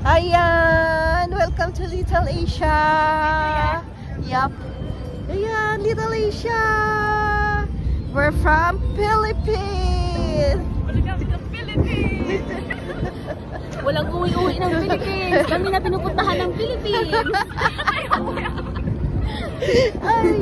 Ayan! Welcome to Little Asia! Yup. Ayan, Little Asia! We're from Philippines! Walang uwi-uwi ng Philippines. Kami na pinupuntahan ng Philippines. Ay!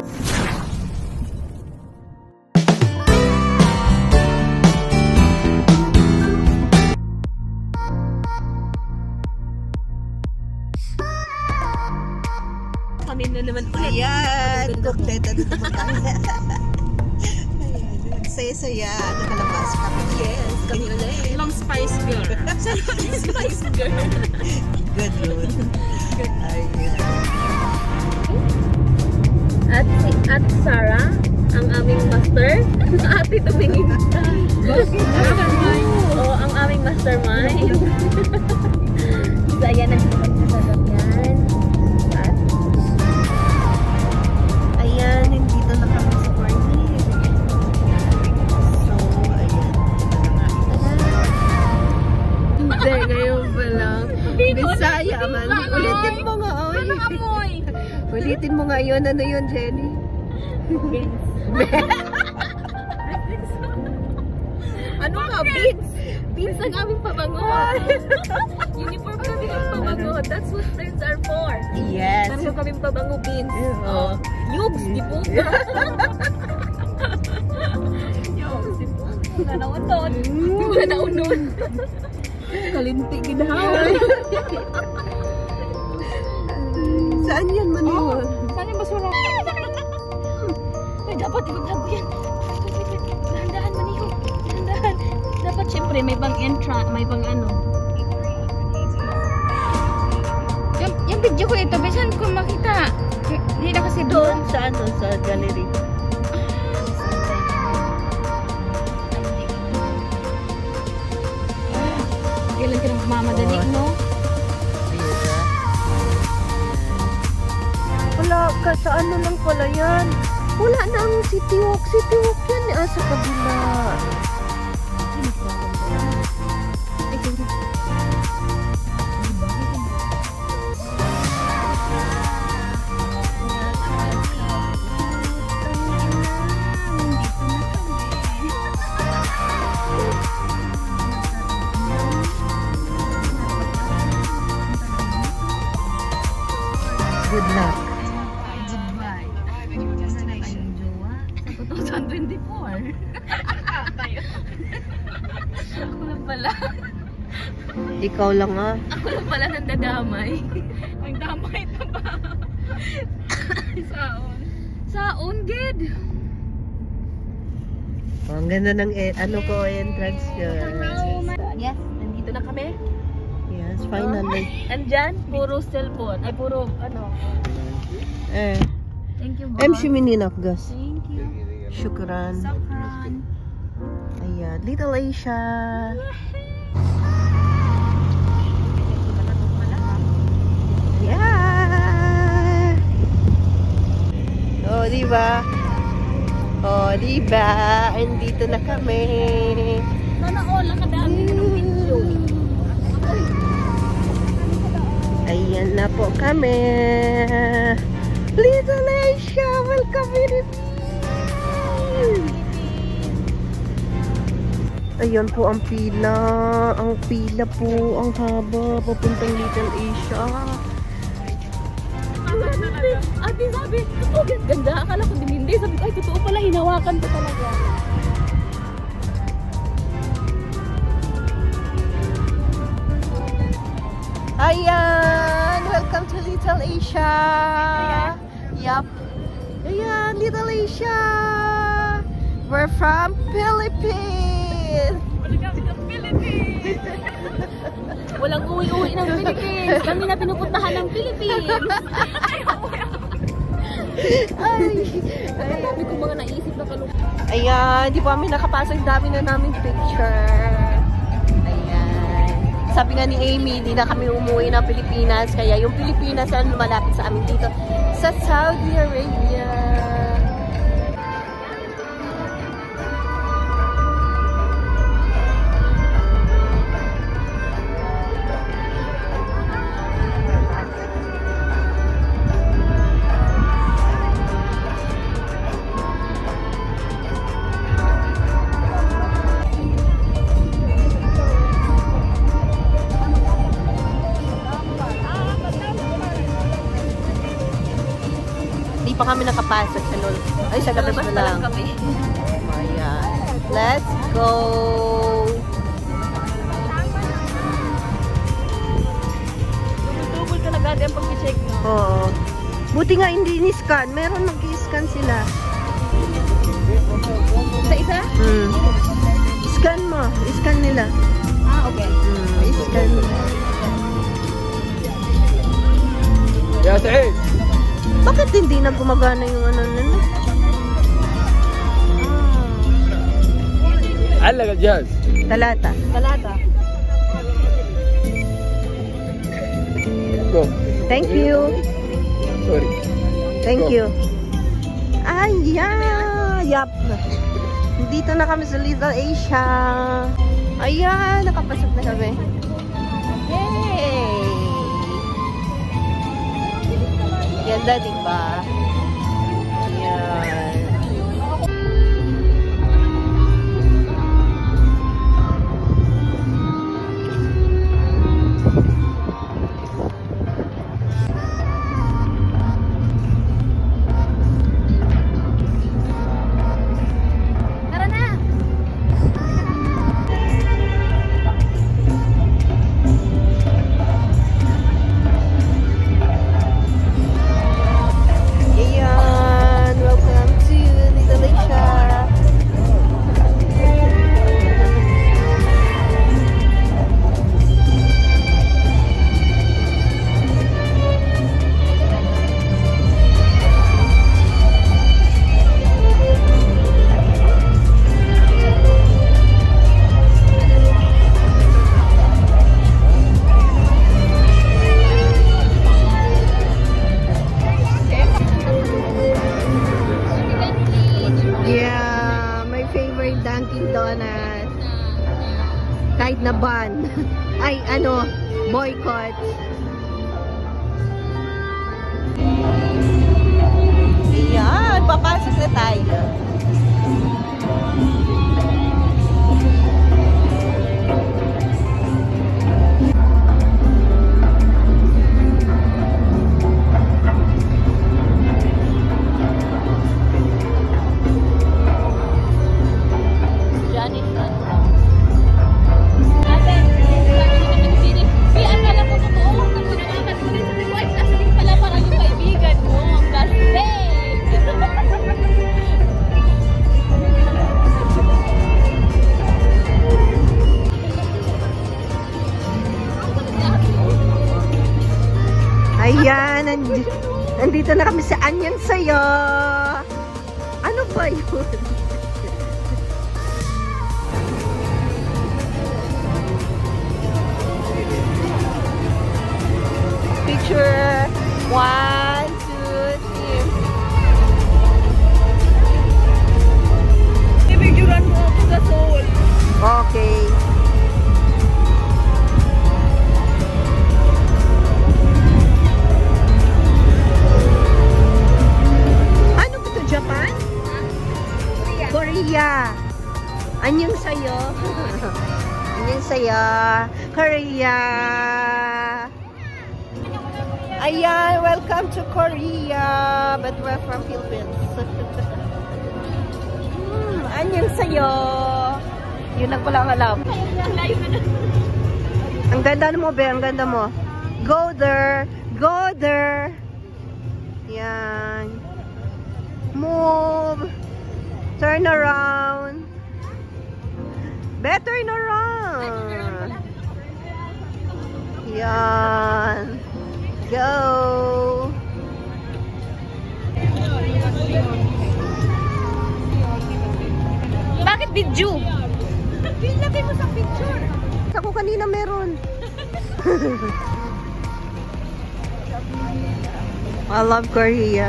Ayan, saya-saya. Nakalabas kami. Yes, kami ulit. Long Spice Girl. Spice Girl. Good yun. Ayan. At si At Sarah, ang aming master. Ate tumingin. Oo, ang aming mastermind. so, ayan ang Bisaya man. Ulitin mo nga, oy. Walang amoy. Ulitin mo nga yun. Ano yun, Jenny? ano nga, beans? Beans ang aming pabango. Uniform kami ng pabango. That's what friends are for. Yes. Meron kaming pabango beans. Oo. Yugs, di po ba? Yugs, di po. Nanaunon. Nanaunon. Kalinti ginahaw. Saan yan man yun? Saan yung basura? Ay, dapat ibaglago yan. Dahan-dahan, maniho. Dahan-dahan. Dapat syempre may bang entrance, may bang ano. Yung, yung video ko ito, bisan ko makita. Hindi na kasi doon. Doon sa ano, sa gallery. Ka, sa ano lang pala yan. Wala na ang City Walk. City Walk yan ah, sa kabila. 2024. Ako lang pala. Ikaw lang ah. Ako lang pala nandadamay. Ang damay na ba? Saon. Saon, good. Oh, ang ganda ng eh, ano ko entrance yun. Yes, nandito na kami. Yes, finally. Andyan, puro cellphone. Ay, puro, ano. Eh, Thank you, I'm Shimininak gas. Thank Shukran. Sakran. Ayan, Little Asia. Yeah! Oh, di ba? Oh, di ba? Andito na kami. Sana all, nakadami ko ng video. Ayan na po kami. Little Asia, welcome Philippines! Ayan po ang pila. Ang pila po, ang haba. Papuntang Little Asia. Ate sabi, oh, ganda. Akala ko din hindi. Sabi ko, ay, totoo pala. Hinawakan ko talaga. Ayan! Welcome to Little Asia! Yup. Ayan, Little Asia! We're from Philippines! Walang uwi-uwi ng Philippines. Kami na pinupuntahan ng Philippines. Ay! Ang dami kong mga naisip na kalungkot. Ayan, di pa kami nakapasok. Dami na namin picture. Ayan. Sabi nga ni Amy, di na kami umuwi ng Pilipinas. Kaya yung Pilipinas ang lumalapit sa amin dito sa Saudi Arabia. Let's go! Tumutugol talaga natin pag check mo. Oo. Buti nga hindi in-scan. Meron nag-scan sila. Sa isa? Hmm. Scan mo. Scan nila. Ah, okay. Hmm. Scan mo. Yes, eh! Bakit hindi na gumagana yung ano nila? علق الجهاز Talata. Talata. جو Thank you. سوري Thank Go. you. Ayan! Yup. Dito na kami sa Little Asia. Ayan, nakapasok na kami. Yay! Ganda, diba? Ayan. Ay, ano, boycott. Ayan, papasok na tayo. Nandito na kami sa Anyan Sayo. Ano ba yun? Picture. One, two, three. Ibigjuran mo ako sa soul. Okay. Ayan, welcome to Korea. But we're from Philippines. hmm, anyong sayo? Yun lang alam. Ang na. Ang ganda mo, be. Ang ganda mo. Go there. Go there. Yan. Move. Turn around. Be, turn around. Yan. Go. Bakit video? Lagay mo sa picture. Ako kanina meron. I love Korea.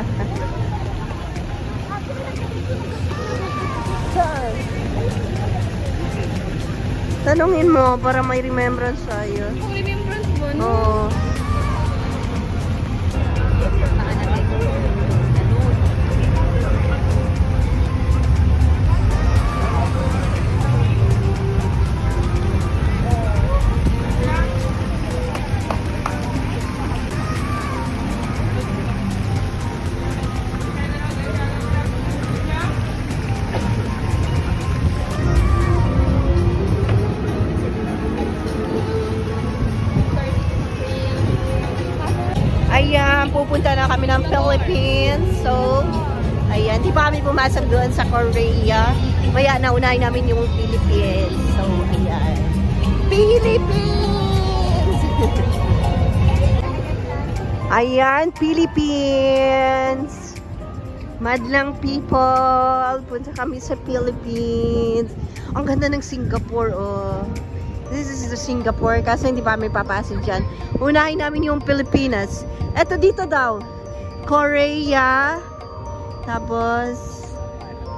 Tanungin mo para may remembrance tayo. Kung remembrance mo, no? Oo. Pupunta na kami ng Philippines. So, ayan, di pa kami pumasok doon sa Korea. Maya naunahin namin yung Philippines. So, ayan. Philippines! ayan, Philippines! Madlang people! Punta kami sa Philippines. Ang ganda ng Singapore, oh. This is the Singapore kasi hindi pa kami papasok dyan. Unahin namin yung Pilipinas. Eto dito daw. Korea. Tapos,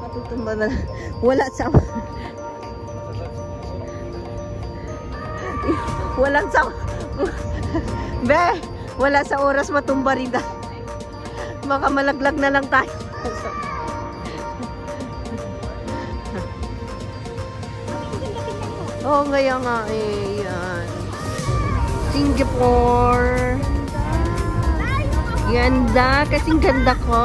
matutumba na. Wala sa... Walang sa... Be, wala sa oras matumba rin. Baka malaglag na lang tayo. Oo, oh, ngayon nga eh. Yan. Singapore. Ganda. Kasing ganda ko.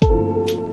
Música